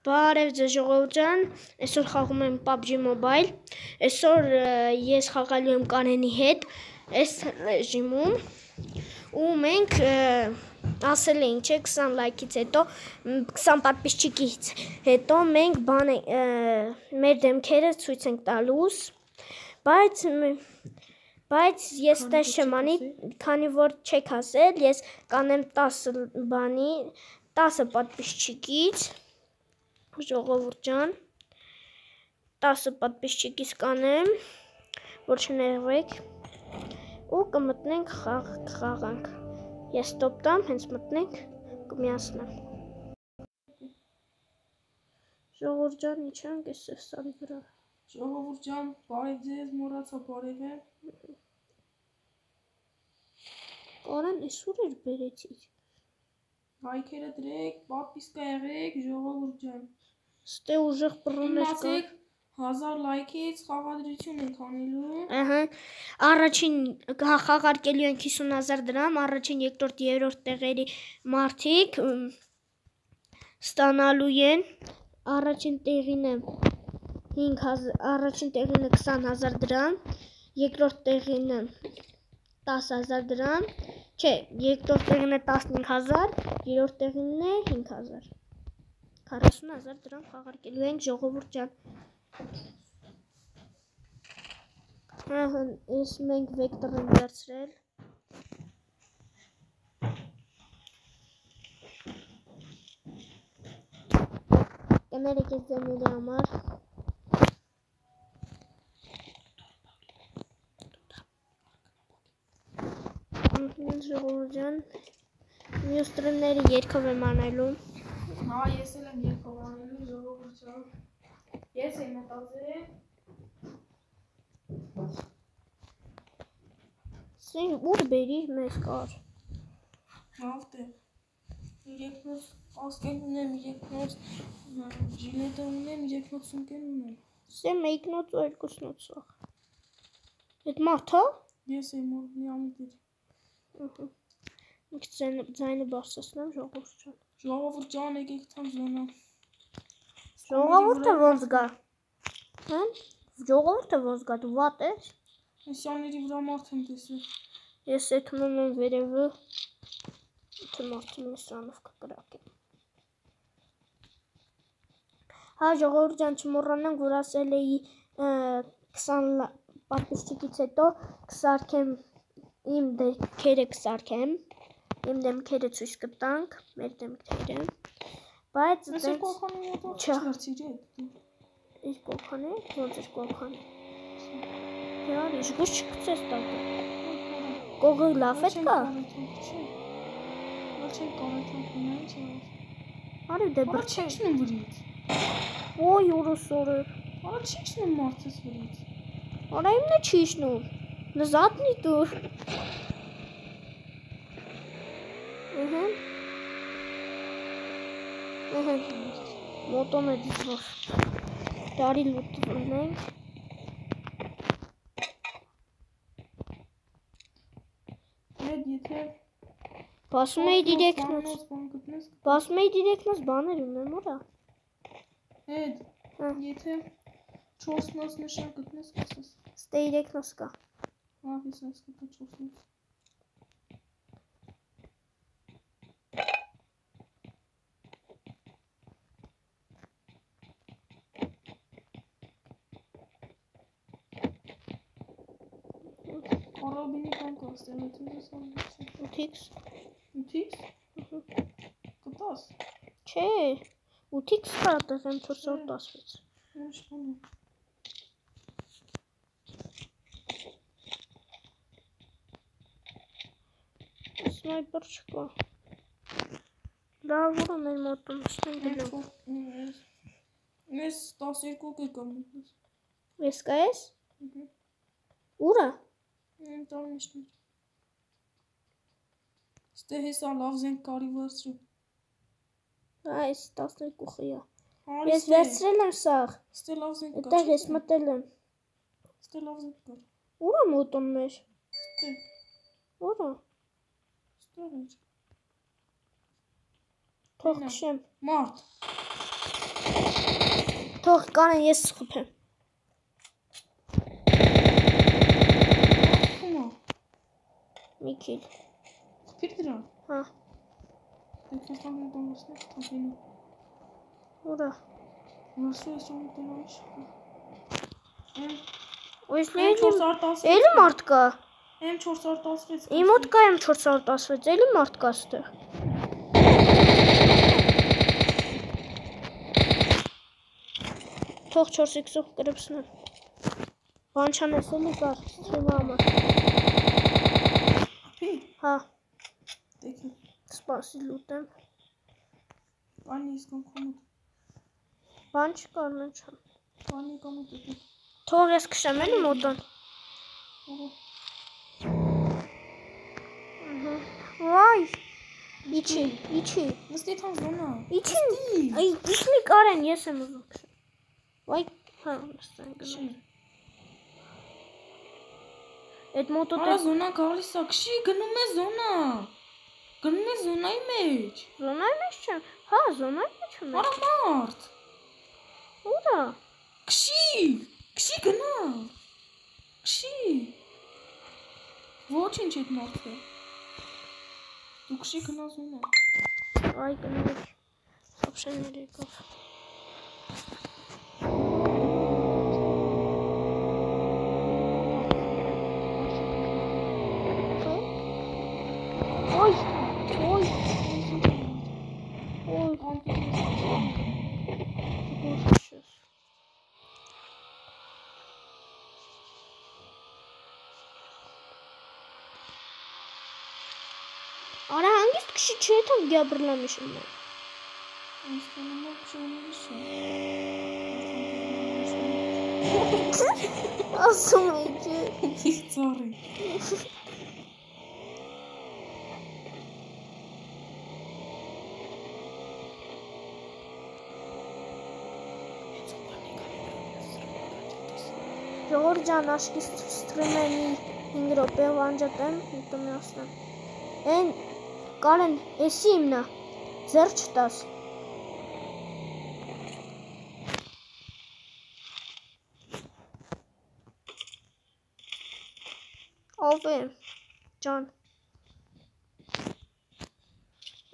Բարև ձեզ ժողովուրդ ջան, այսօր խաղում եմ PUBG Mobile։ Այսօր ես խաղալու եմ Կանենի հետ այս ռեժիմում ու մենք ասել էինք, չէ, 20 լայքից հետո 20 պատպիսչիկից հետո մենք բան մեր դեմքերը ցույց ենք տալուս, բայց բայց ես տես չեմ անի, քանի որ չեք ասել, ես կանեմ 10 բանի, 10 պատպիսչիկից ժողովուրդ ջան 10 պատպիսչիկից կանեմ որ չներվեք ու կմտնենք խաղ խաղանք ես ստոպ տամ հենց մտնենք կմիացնեմ ժողովուրդ ջան իջանք այս սարի վրա ժողովուրդ ջան բարև ձեզ մոռացա բարևեմ Կարեն այսուր էր բերեցիր լայքերը դրեք, պատպիսկա եղեք, ժողովուրդ ջան։ Ստե ուժեղ բռուններ կա։ 1000 լայքից խաղադրություն ենք անելու։ Ահա։ Առաջին խաղարկելու ենք 50000 դրամ, առաջին, երկրորդ, երրորդ տեղերի մարտիկ ստանալու են։ Առաջին տեղին է 5000, առաջին տեղին է 20000 դրամ, երկրորդ տեղին է 10000 դրամ, չէ, երկրորդ տեղին է 15000, երրորդ տեղին է 5000։ 40000 դրամ խաղարկելու ենք ժողովուրդ ջան։ Ահա, ես մենք վեկտոր ենք վերցրել։ Կներեք ես ձեմների համար։ Ժողովուրդ ջան, մյուս տրիմների երկով եմ անելու։ Հա, ես էլ եմ երկով անելու ժողովուրդ ջան։ Ես եմ մտածել Սեն ուր բերի մեզ կար։ Լավ տեղ։ Իրեքնոց ասկեն ունեմ, իրեքնոց ժիլետը ունեմ, իրեքնոց սունկեն ունեմ։ Սեն մեկնոց ու երկուսնոց սաղ։ Այդ մարդա։ Ես եմ որ մի ամիտիր։ Ինք ձայնը բարձրացնեմ ժողովուրդ ջան։ Ժողովուրդ ջան, եկեք ցան զոնա։ Ժողովուրդը ոնց գա։ Հա՞։ Ժողովուրդը ոնց գա, դու վատ ես։ Հեսյանների վրա մարդ եմ տեսել։ Ես եթում եմ վերևը, թե մարդը միսրանով կկրակեմ։ Հա ժողովուրդ ջան չմոռանանք, որ ասել էի 20 պատպիսչիկից հետո կսարքեմ իմ դեմքերը կսարքեմ, իմ դեմքերը ցույց կտանք, մեր դեմքերը։ Բայց դες կողքանի մոտ չհարցիր է։ Իր կողքանի, ոնց է կողքանի։ Դա ինչ գուշ չկցես տակը։ Կողը լավ է կա։ Ոչ չեմ կարողանում ունենալ չէ։ Արի դե բրչեք շնեմ վրից։ Ոյ ուրուսորը։ Արա չիչնում մարդս վրից։ Արա իմն է չիչնում։ Նզատնի դուր։ Ահա։ Ահա։ Մոտոն է դիզվոր։ Դարի լուտ ունենք։ եթե Բասում էի դիրեկնոց։ Բասում էի դիրեկնոց բաներ ունեմ, ուրա։ Հետ, եթե 4-նոց նշան գտնես, կասես։ Ստե իրեկնոց կա։ Ահ, ես այս կտա 4-նոց։ Արաբինի եթե ես ամբեցի։ 8x։ 8x։ Կտաս։ Չէ, 8x կա տեղ եմ 416։ Ինչ բանը։ Սնայպեր չկա։ Լավ ուր մեր մոտում ստեն գնում։ Ես 12 կգամ։ Ես կա ես։ Ուրա։ Տանիշներ։ Ստե հեսա լավ զենք կարի վերցրու։ Այս 12 խիա։ Ես վերցրել եմ սաղ։ Ստե լավ զենք կար։ Այդտեղ ես մտել եմ։ Ստե լավ զենք կար։ Ուրա մոտոն մեր։ Ստե։ Ուրա։ Ստե ինչ։ Թող քշեմ։ Մարդ։ Թող կանեն ես սխփեմ։ Մի քիչ։ Խփիր դրան։ Հա, Դե քան դոմոսներ թափինը։ ուրա։ Մասու ես ու Ոյսլի M416 էլի մարդ կա։ M416 Իմ մոտ կա M416, էլի մարդ կա ստեղ։ Թող 4x-ով կրպսնեմ։ Բան չանես էլի կար, սթրիմը համար։ Հա, Դեքը սպասի լուտեմ։ բանի իսկոն կոմոդ։ Բան նա չեմ։ Բանի կոմոդ դե։ Թող ես քշեմ էլի մոտոն։ Վայ։ Իչի, իչի։ Նստի թան զոնա։ Իչի։ Այ դիսլի կարեն ես եմ ուզում քշեմ։ Վայ, հա, նստեն գնա։ Քշի։ Այդ մոտո Արա տես զոնա գալիս է, քշի գնում է զոնա։ Գնում է զոնայի մեջ։ զոնայի մեջ չեմ։ Հա, զոնայի մեջ եմ։ Արա մարդ։ Ուրա։ Քշի։ Քշի գնա։ Քշի։ Ոչինչ այդ մարդը։ Դու քշի գնա զոնա։ Այ կնոջ։ Սոփշեներ եկավ։ Ոյ, ոյ, ոյ, բոშշ։ Արա հանգիստ քշի չէ թող գաբրլամիշն է։ Ինստանոմը քշի։ Ասում էի չէ։ Ծառի։ Ժողովուրդ ջան, աշկի ստրիմենի 5 րոպեով անջատեմ, ուտում ասեմ։ Էն կարեն, էսի իմնա։ Ձեր չտաս։ Ով է, ջան։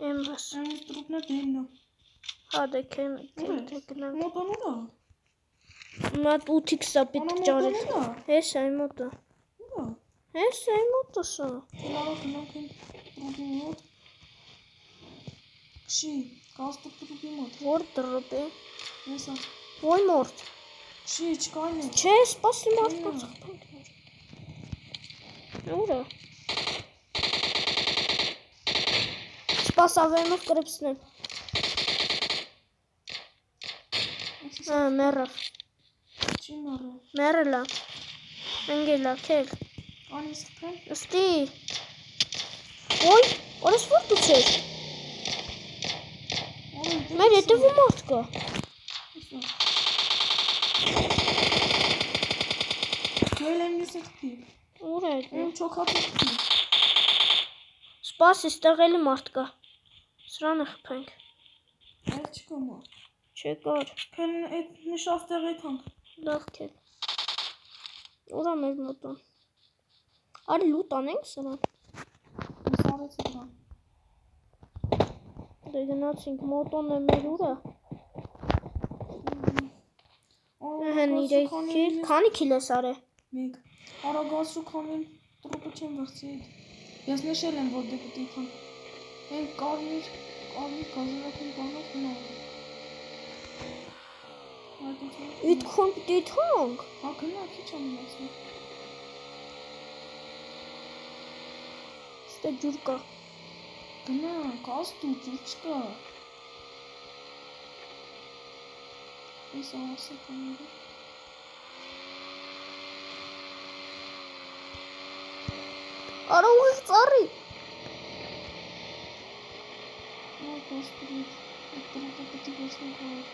Եմ բաս։ Այն տրուպնա դեննա։ Հա դեքեմ, Ուր ես։ թե գնանք։ Մոտոնուրա։ Մատ 8x սապիտ Անա ճարել։ մոտոնուրա։ Հես այ մոտը։ Ուրա։ Հես այ մոտը սա։ Լավ գնանք են տրուպի մոտ։ Քշի, կաստը տրուպի մոտ։ Որ դրոպե։ Եսա։ Ոյ մորտ։ Քշի, չկային է։ Չէ, սպասի մարդ Այնա։ կծխփանք։ Ուրա։ Սպաս ավենով կրպսնեմ։ Ա, մեռավ։ Չի մարը։ Մեռելա։ Ընկելա, քել։ Անի սկեն։ Ստի։ Ոյ, օրս որ դու չես։ Մեր հետևում մարդ կա։ Գել եմ ես էքպի։ Ուր է։ Եմ չոքած էքպի։ Սպաս, այստեղ էլի մարդ կա։ Սրանը խփենք։ Այդ չկա մա։ Չեկար։ Քան այդ նշած տեղ այդ հանք։ Լավ քել։ Ուրա մեր մոտոն։ Արի լուտ անենք սրան։ Ես արեցի դրան։ Դե գնացինք մոտոն է մեր ուրա։ Ահա իրե քիլ, քանի քիլ ես արե։ Մեկ։ Արա գազու քանին տրուպը չեմ վերցի։ Ես նշել եմ որ դե պետք է քան։ Են կարմիր, կարմիր գազերակին բանով գնա։ Այդ Իդ քոն պիտի թոնք։ Հա գնա քիչ եմ մնացել։ Ստե ջուր կա։ Тъна, косто, чучка. И само секунда. Ара, ух, цари! О, господи, открыто потихоньку говорит.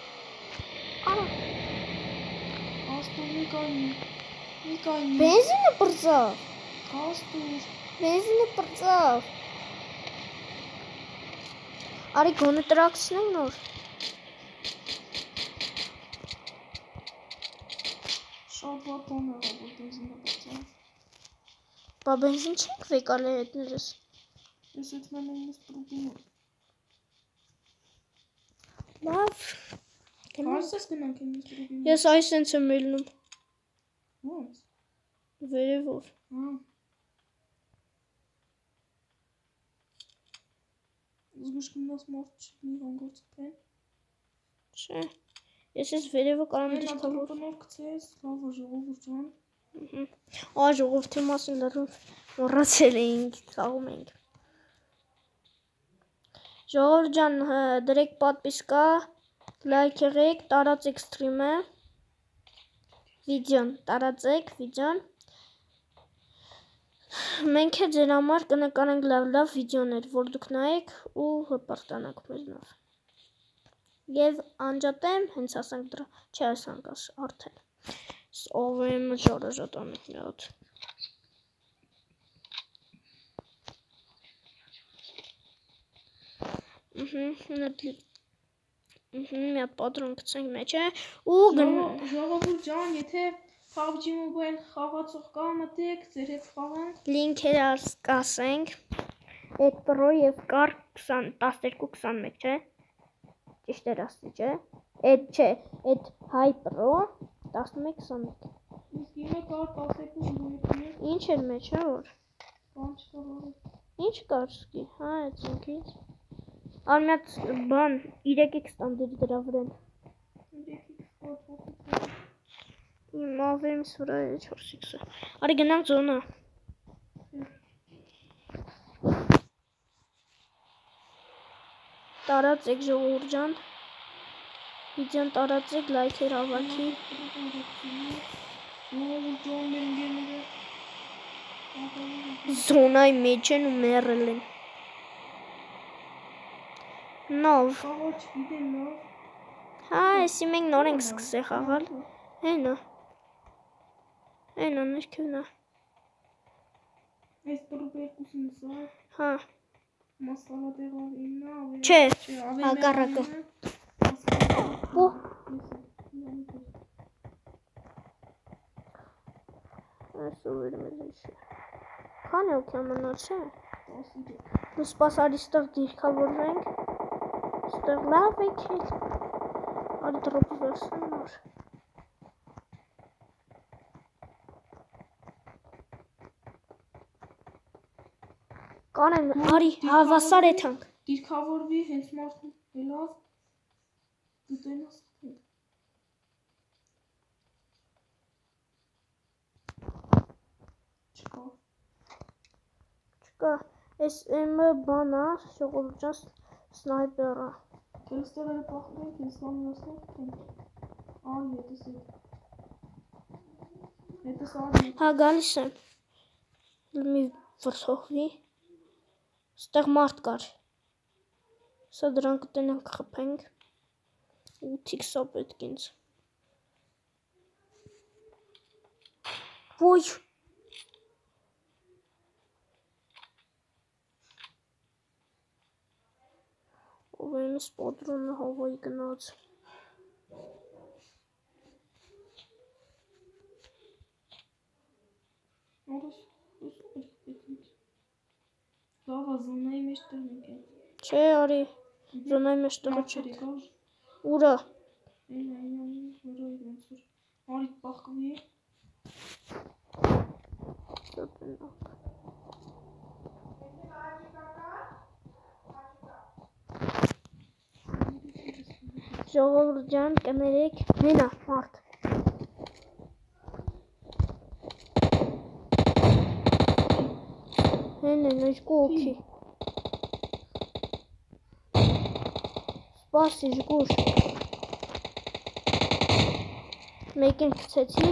Ара! Косто, никони. Никони. Бензин на парцав. Косто. Бензин на парцав. Արի գոնը տրաքսնեն նոր։ Շատ ոտան է ով բենզինը բացավ։ Բա բենզին չենք վեկալ է հետներս։ Ես այդ մեն եմ ես պրուբինը։ Լավ։ Կարսես գնանք եմ ես պրուբինը։ Ես այս ենց եմ ելնում։ Ո՞նց։ Վերևով։ Հա։ Զգուշ գնաս մարդ չլինի հանգործեն։ Չէ։ Ես ես վերևը կարամ դիսկավոր։ տրուպնով գցես, լավ ժողովուրդ ջան։ Ա ժողովրդի մասին լրիվ մոռացել էինք, խաղում էինք։ Ժողովուրդ ջան, դրեք պատպիսկա, լայք եղեք, տարածեք սթրիմը։ Վիդեոն, տարածեք վիդեոն։ Մենք է ձեր համար կնկարենք լավ-լավ վիդեոներ, որ դուք նայեք ու հպարտանաք մեզնով։ Եվ անջատեմ, հենց ասանք դրա, չէ, ասանք աս արդեն։ Ովեմ ժորոժոտանը մի հատ։ Ահա, նատլի։ Ահա, մի պատրոն գցենք մեջը ու գն Ժողո- Ժողովուրդ ջան, եթե PUBG Mobile խաղացող կա, մտեք, ձեր հետ խաղանք։ լինքերը ասենք։ Այդ Pro եւ կար 20 12-21, չէ։ Ճիշտ էր ասի, չէ։ Այդ չէ, այդ High Pro 11-21։ Իսկ իմը կա 12 Ինչ էր մեջը որ։ բան չկա որը։ Ինչ կար սկի։ Հա, այդ ինքից։ Արմյատ բան 3x տանդիր դրա վրան։ Եկեք ֆոտո։ Իմ ավեմ սուրա 4x-ը։ Արի գնանք զոնա։ Տարածեք ժողովուրդ ջան։ Վիդեոն տարածեք, լայքեր հավաքի։ Զոնայի մեջ են ու մեռել են։ Նով։ Հա, էսի մենք նոր ենք սկսել խաղալ։ Հենա։ Հենա ներքևնա։ Այս տրուպ երկուսն սա Հա։ մասկալատեղով իննա, ավելի Չէ, չէ, ավելի հակառակը։ Ու այսօր մեզ ինչ։ Քան է օքյա մնացել։ Դու սպասարի ստեղ դիրքավորվենք։ Ստեղ լավ է քիչ։ Արի դրոպը վերցնեմ նոր։ Կանեն, արի, հավասար է թանք։ Դիրքավորվի հենց մարդն ելավ դուտենաս Չկա։ Չկա, այս եմը բանա, ժողովրդան սնայպերը։ Դեստերը պախտենք, իսլամնացնենք թենք։ Ան ետս է։ Ետս ան ետս։ Հա գալիս եմ։ Մի վրթողվի։ Ստեղ մարդ կար։ Սա դրան կտենանք խփենք։ Ու թիքսա պետք ինձ։ Ոյ։ Ով եմ սպոտրոնը հովայի գնաց։ Որս Լավ, զոնայի մեջ տրնենք է։ Չէ, արի։ Զոնայի մեջ տղը չէ։ Չերի կար։ Ուրա։ Այն այն այն որը ոնց որ արի բախկվի։ Ժողովուրդ ջան, կներեք, մենա մարդ։ Հեն են երկու օքի։ Սպասի ժգուշ։ Մեկին գցեցի։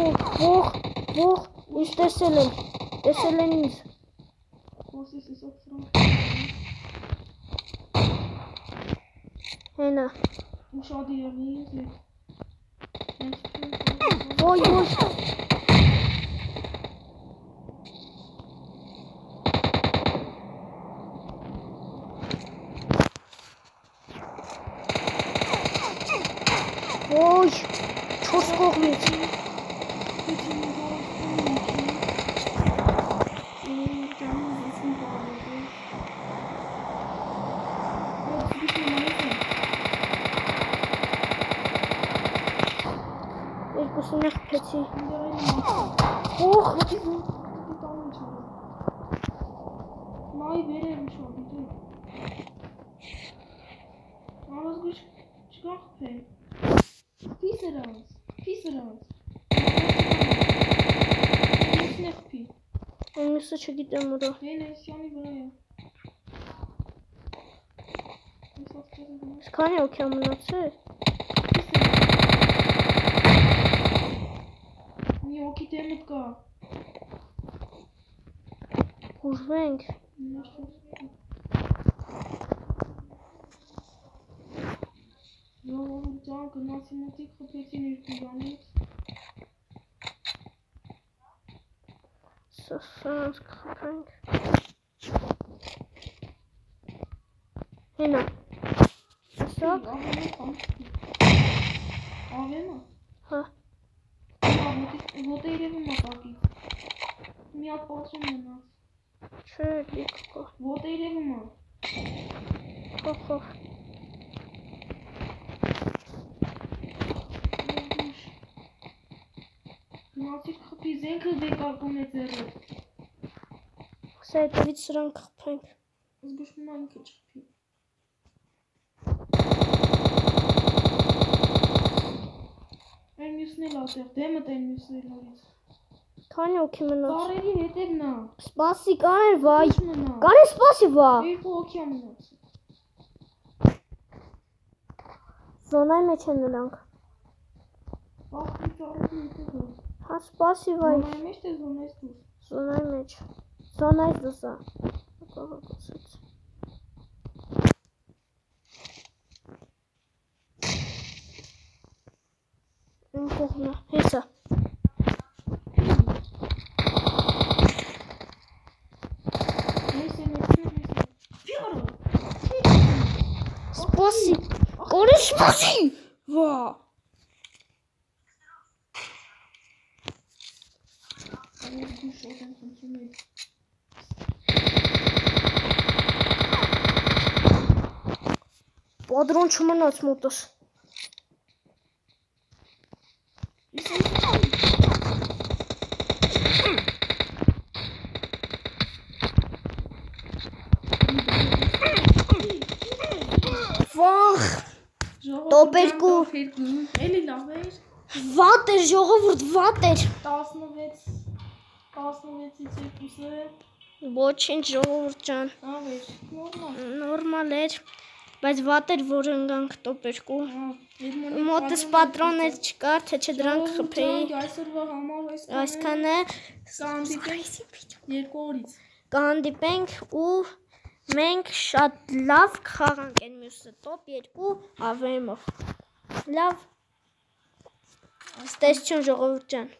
Ող, ող, ող, ինձ տեսել են։ Տեսել են ինձ։ Ոսիս էս օքսրոն։ Հենա։ Ուշադի եղի ինձ։ Ոյ, ոյ։ Ոյ, չկա խփե։ Փիսերանց, փիսերանց։ Ինչն է խփի։ ամիսը չգիտեմ ուրա։ Դեն էսյանի վրա է։ Ես ասում եմ, Քանի օքյա մնացել։ մի օքի դեմդ կա։ Ուժվենք։ Ժողովուրդ ջան, գնացի մոտիկ խփեցին իր դիվանից։ Սրանց կխփենք։ Հենա։ Սա Ավեմը կամ։ Ավեմը։ հա Ոտը իրևում է պակի։ Մի հատ պատրում մնաց։ չէ լիք կա։ Ոտը իրևում է։ Խող խող։ Գնացի խփի զենքը վեկարկում է ձեռը։ Սա հետևից սրանք կխփենք։ Զգուշ մնա ինքը չխփի։ Այն մյուսն էլ ատեղ, դեմդ այն մյուսն էլ նորից։ Քանի օքի մնաց։ Կարերի հետևն է։ Սպասի կաներ վայ։ Կաներ սպասի վա։ Երկու օքի մնաց։ Զոնայի մեջ են նրանք։ Բախտի ծառի հետևը։ Հա А, спаси вай. Зона меч, те зона изтус. Зона меч. Зона изтуса. Такова кусъц. Кухна. Еса. Спаси! Горе спаси! Ва! Պատրոն չմնաց մոտս։ Վախ։ Տոպ երկու։ Էլի լավ էր։ Վատ էր ժողովուրդ, վատ էր։ 16 16-ից երկուսը Ոչինչ ժողովուրդ ջան, լավ էր։ Նորմալ։ նորմալ էր, բայց վատ էր, որ ընկանք տոպ երկու։ Հա, Էդմոնի Մոտս պատրոներ չկար, թե չէ դրանք խփեի։ Այսօրվա համար այս Այսքանը կանդիպենք երկու օրից։ կհանդիպենք ու մենք շատ լավ կխաղանք այն մյուսը տոպ երկու ավեմով։ Լավ։ Ստեսություն ժողովուրդ ջան։